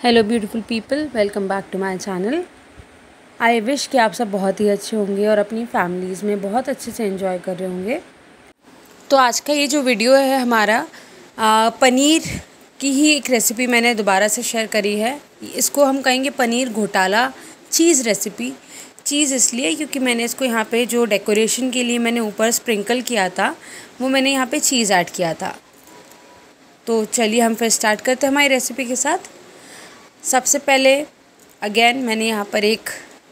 Hello beautiful people welcome back to my channel I wish कि आप सब बहुत ही अच्छे होंगे और अपनी फैमिलीज़ में बहुत अच्छे से एंजॉय कर रहे होंगे। तो आज का ये जो वीडियो है हमारा आ, पनीर की ही एक रेसिपी मैंने दोबारा से शेयर करी है। इसको हम कहेंगे पनीर घोटाला चीज़ रेसिपी चीज़ इसलिए क्योंकि मैंने इसको यहाँ पे जो डेकोरेशन के लिए मैंने ऊपर स्प्रिंकल किया था वो मैंने यहाँ पे चीज़ ऐड किया था। तो चलिए हम फिर स्टार्ट करते हैं हमारी रेसिपी के साथ। सबसे पहले अगेन मैंने यहाँ पर एक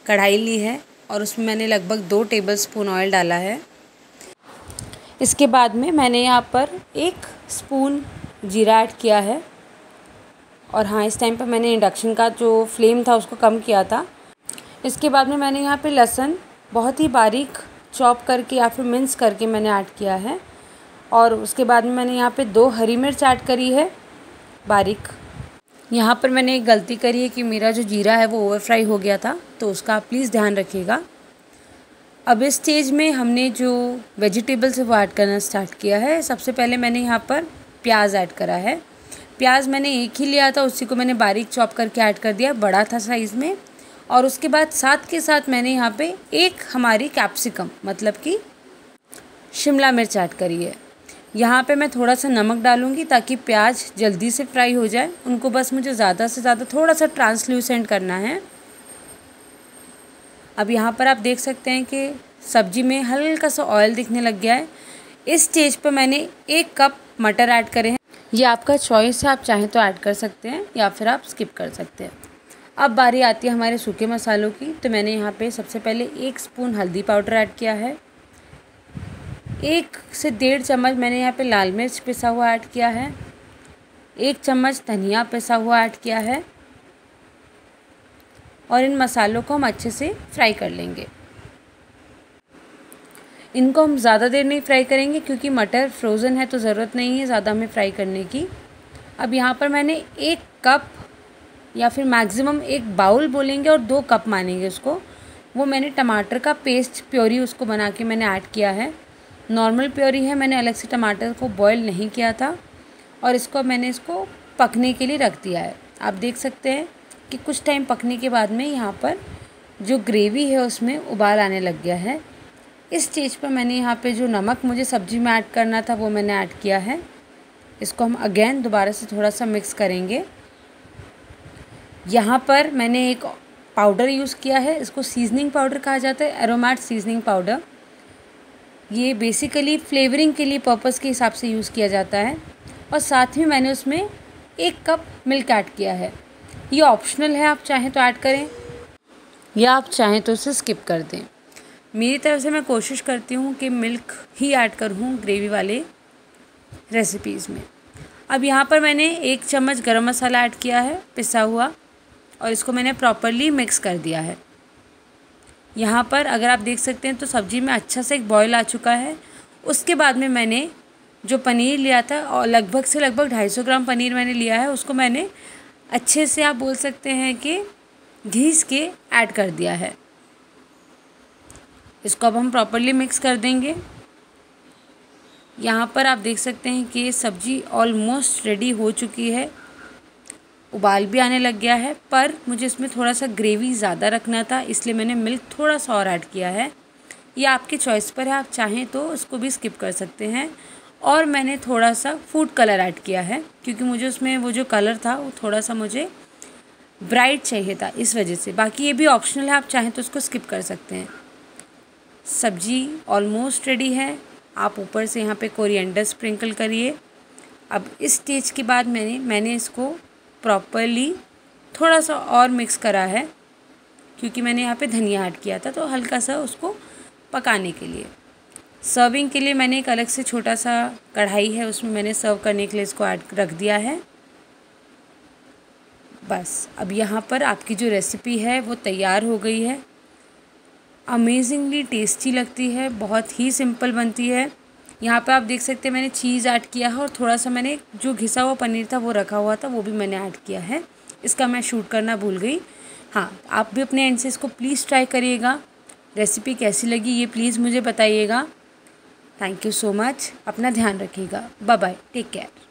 कढ़ाई ली है और उसमें मैंने लगभग दो टेबल स्पून ऑयल डाला है। इसके बाद में मैंने यहाँ पर एक स्पून जीरा ऐड किया है। और हाँ इस टाइम पर मैंने इंडक्शन का जो फ्लेम था उसको कम किया था। इसके बाद में मैंने यहाँ पे लहसुन बहुत ही बारीक चॉप करके या फिर मिन्स करके मैंने ऐड किया है। और उसके बाद में मैंने यहाँ पे दो हरी मिर्च ऐड करी है, बारीक। यहाँ पर मैंने एक गलती करी है कि मेरा जो जीरा है वो ओवर फ्राई हो गया था तो उसका आप प्लीज़ ध्यान रखिएगा। अब इस स्टेज में हमने जो वेजिटेबल्स वो ऐड करना स्टार्ट किया है, सबसे पहले मैंने यहाँ पर प्याज ऐड करा है। प्याज मैंने एक ही लिया था, उसी को मैंने बारीक चॉप करके ऐड कर दिया, बड़ा था साइज़ में। और उसके बाद साथ के साथ मैंने यहाँ पे एक हमारी कैप्सिकम मतलब कि शिमला मिर्च ऐड करी है। यहाँ पे मैं थोड़ा सा नमक डालूँगी ताकि प्याज जल्दी से फ्राई हो जाए। उनको बस मुझे ज़्यादा से ज़्यादा थोड़ा सा ट्रांसल्यूसेंट करना है। अब यहाँ पर आप देख सकते हैं कि सब्ज़ी में हल्का सा ऑयल दिखने लग गया है। इस स्टेज पर मैंने एक कप मटर ऐड करे हैं। ये आपका चॉइस है, आप चाहें तो ऐड कर सकते हैं या फिर आप स्किप कर सकते हैं। अब बारी आती है हमारे सूखे मसालों की। तो मैंने यहाँ पे सबसे पहले एक स्पून हल्दी पाउडर ऐड किया है। एक से डेढ़ चम्मच मैंने यहाँ पे लाल मिर्च पिसा हुआ ऐड किया है। एक चम्मच धनिया पिसा हुआ ऐड किया है। और इन मसालों को हम अच्छे से फ्राई कर लेंगे। इनको हम ज़्यादा देर नहीं फ्राई करेंगे क्योंकि मटर फ्रोज़न है तो ज़रूरत नहीं है ज़्यादा हमें फ्राई करने की। अब यहाँ पर मैंने एक कप या फिर मैक्सिमम एक बाउल बोलेंगे और दो कप मानेंगे उसको। वो मैंने टमाटर का पेस्ट प्योरी उसको बना के मैंने ऐड किया है। नॉर्मल प्योरी है, मैंने अलग से टमाटर को बॉईल नहीं किया था और इसको मैंने इसको पकने के लिए रख दिया है। आप देख सकते हैं कि कुछ टाइम पकने के बाद में यहाँ पर जो ग्रेवी है उसमें उबाल आने लग गया है। इस स्टेज पर मैंने यहाँ पे जो नमक मुझे सब्ज़ी में ऐड करना था, वो मैंने ऐड किया है। इसको हम अगेन दोबारा से थोड़ा सा मिक्स करेंगे। यहाँ पर मैंने एक पाउडर यूज़ किया है, इसको सीजनिंग पाउडर कहा जाता है एरोमैट सीजनिंग पाउडर ये बेसिकली फ्लेवरिंग के लिए पर्पज़ के हिसाब से यूज़ किया जाता है और साथ ही मैंने उसमें एक कप मिल्क ऐड किया है। ये ऑप्शनल है, आप चाहें तो ऐड करें या आप चाहें तो उसे स्किप कर दें। मेरी तरफ़ से मैं कोशिश करती हूँ कि मिल्क ही ऐड करूँ ग्रेवी वाले रेसिपीज़ में। अब यहाँ पर मैंने एक चम्मच गरम मसाला ऐड किया है, पिसा हुआ और इसको मैंने प्रॉपरली मिक्स कर दिया है। यहाँ पर अगर आप देख सकते हैं तो सब्ज़ी में अच्छा से एक बॉयल आ चुका है। उसके बाद में मैंने जो पनीर लिया था, और लगभग से लगभग ढाई सौ ग्राम पनीर मैंने लिया है, उसको मैंने अच्छे से आप बोल सकते हैं कि घीस के ऐड कर दिया है। इसको अब हम प्रॉपरली मिक्स कर देंगे। यहाँ पर आप देख सकते हैं कि सब्ज़ी ऑलमोस्ट रेडी हो चुकी है। उबाल भी आने लग गया है, पर मुझे इसमें थोड़ा सा ग्रेवी ज़्यादा रखना था, इसलिए मैंने मिल्क थोड़ा सा और ऐड किया है। ये आपके चॉइस पर है, आप चाहें तो उसको भी स्किप कर सकते हैं। और मैंने थोड़ा सा फ़ूड कलर ऐड किया है, क्योंकि मुझे उसमें वो जो कलर था, वो थोड़ा सा मुझे ब्राइट चाहिए था, इस वजह से। बाकी ये भी ऑप्शनल है, आप चाहें तो उसको स्किप कर सकते हैं। सब्ज़ी ऑलमोस्ट रेडी है, आप ऊपर से यहाँ पे कोरिएंडर स्प्रिंकल करिए। अब इस स्टेज के बाद मैंने मैंने इसको प्रॉपरली थोड़ा सा और मिक्स करा है, क्योंकि मैंने यहाँ पे धनिया ऐड किया था तो हल्का सा उसको पकाने के लिए। सर्विंग के लिए मैंने एक अलग से छोटा सा कढ़ाई है, उसमें मैंने सर्व करने के लिए इसको ऐड रख दिया है। बस, अब यहाँ पर आपकी जो रेसिपी है, वो तैयार हो गई है। अमेजिंगली टेस्टी लगती है, बहुत ही सिंपल बनती है। यहाँ पे आप देख सकते हैं मैंने चीज़ ऐड किया है और थोड़ा सा मैंने जो घिसा हुआ पनीर था वो रखा हुआ था, वो भी मैंने ऐड किया है। इसका मैं शूट करना भूल गई। हाँ आप भी अपने एंड से इसको प्लीज़ ट्राई करिएगा। रेसिपी कैसी लगी ये प्लीज़ मुझे बताइएगा। थैंक यू सो मच अपना ध्यान रखिएगा। Bye bye take care